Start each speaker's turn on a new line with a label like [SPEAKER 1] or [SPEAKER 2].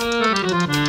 [SPEAKER 1] Música